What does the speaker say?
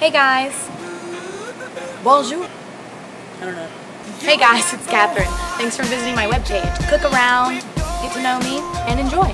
Hey guys. Bonjour. I don't know. Hey guys, it's Katherine. Thanks for visiting my webpage. Click around, get to know me, and enjoy.